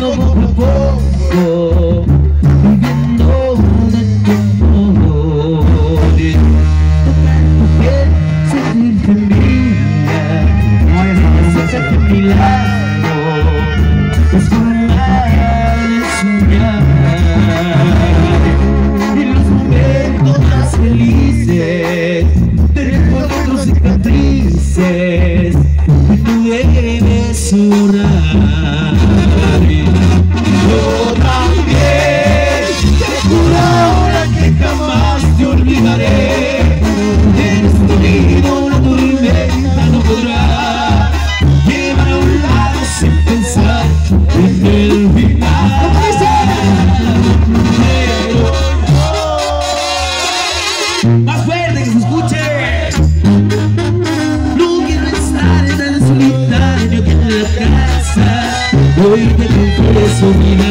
poco poco poco viviendo de tu amor de tu piel sentirte mía hacerte mi lado es forma de soñar en los momentos más felices te recuerdo tus cicatrices y tú debes orar Hoy te confieso, mira,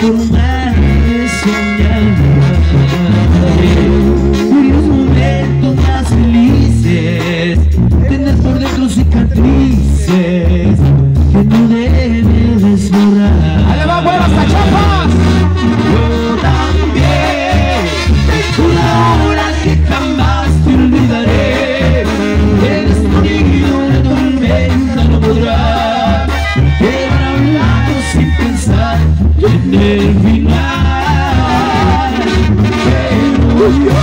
Es forma pensar en el final Pero yo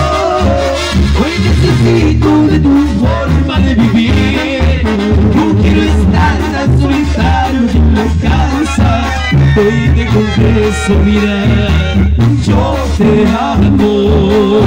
hoy necesito de tu forma de vivir No quiero estar tan solitario en la casa Hoy te confieso, mira, yo te amo